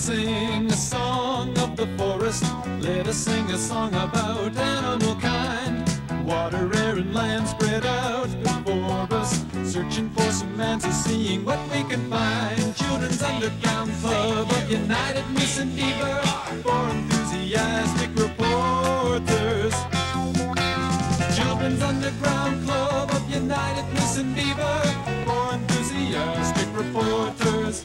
sing a song of the forest. Let us sing a song about animal kind. Water, air, and land spread out before us. Searching for some answers, seeing what we can find. Children's Underground Club of United Moose and Beaver. For enthusiastic reporters. Children's Underground Club of United Moose and Beaver. For enthusiastic reporters.